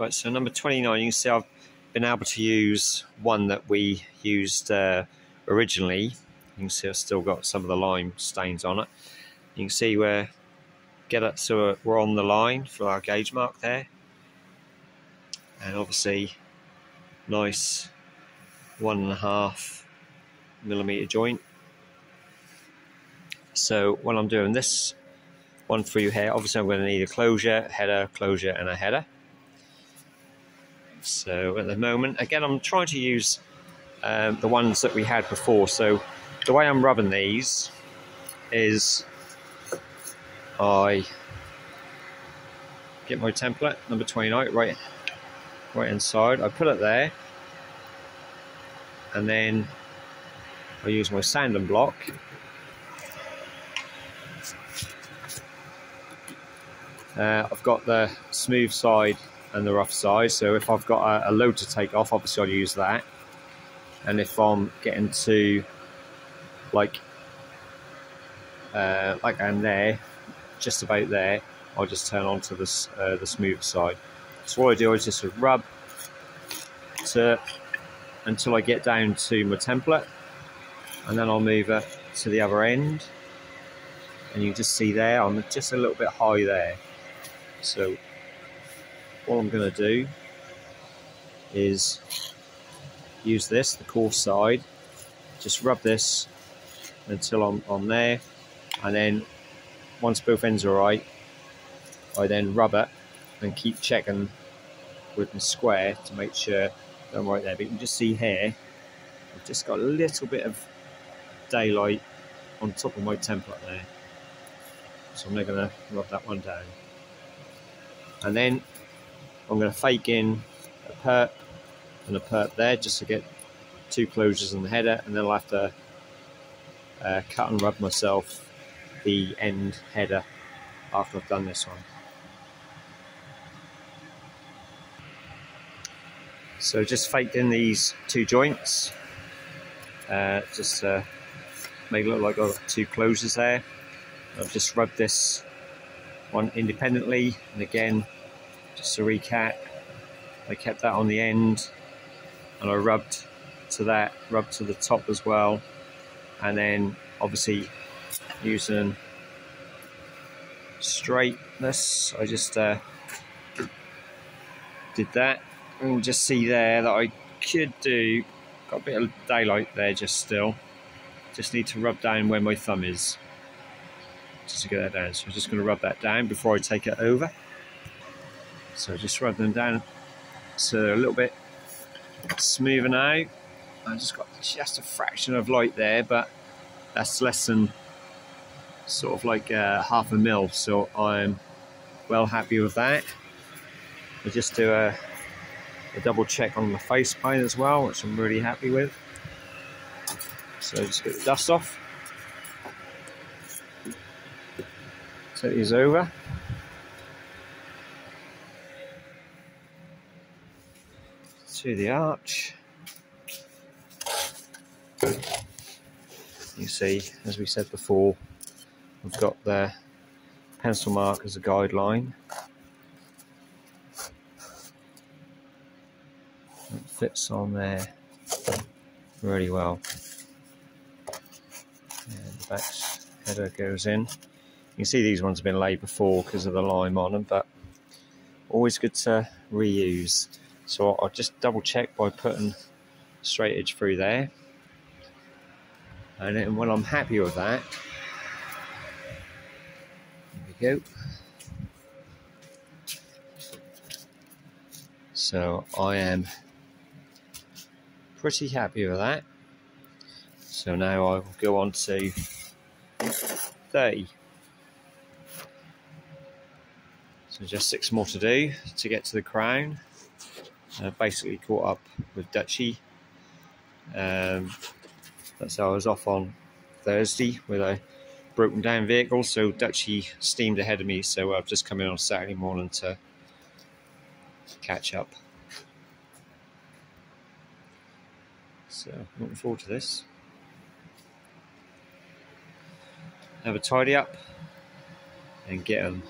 Right, so number 29, you can see I've been able to use one that we used uh, originally. You can see I've still got some of the lime stains on it. You can see where get it so we're on the line for our gauge mark there. And obviously, nice one and a half millimeter joint. So when I'm doing this one for you here, obviously I'm going to need a closure, header, closure, and a header. So at the moment, again, I'm trying to use um, the ones that we had before. So the way I'm rubbing these is I get my template, number 29, right, right inside. I put it there. And then I use my sanding block. Uh, I've got the smooth side and the rough side. So if I've got a, a load to take off, obviously I'll use that. And if I'm getting to like uh, like I'm there, just about there, I'll just turn on to this, uh, the smooth side. So what I do is just rub to until I get down to my template and then I'll move it to the other end and you just see there I'm just a little bit high there so what I'm going to do is use this, the coarse side, just rub this until I'm on there, and then once both ends are right, I then rub it and keep checking with the square to make sure I'm right there. But you can just see here, I've just got a little bit of daylight on top of my template there. So I'm now going to rub that one down. And then I'm going to fake in a perp and a perp there just to get two closures on the header and then I'll have to uh, cut and rub myself the end header after I've done this one. So just faked in these two joints uh, just to make it look like I've got two closures there. I've just rubbed this one independently and again just to recap, I kept that on the end and I rubbed to that, rubbed to the top as well. And then obviously using straightness, I just uh, did that. And just see there that I could do, got a bit of daylight there just still. Just need to rub down where my thumb is just to get that down. So I'm just going to rub that down before I take it over. So just rub them down so they're a little bit smoother now. I just got just a fraction of light there, but that's less than sort of like uh, half a mil, so I'm well happy with that. I just do a, a double check on the face paint as well, which I'm really happy with. So just get the dust off. Take these over. To the arch. You see, as we said before, we've got the pencil mark as a guideline. It fits on there really well. And the back header goes in. You can see these ones have been laid before because of the lime on them, but always good to reuse. So I'll just double check by putting straight edge through there. And then when I'm happy with that, there we go. So I am pretty happy with that. So now I will go on to 30. So just six more to do to get to the crown uh, basically caught up with Dutchy. Um, that's how I was off on Thursday with a broken down vehicle, so Dutchy steamed ahead of me, so I've just come in on Saturday morning to catch up. So, looking forward to this. Have a tidy up and get them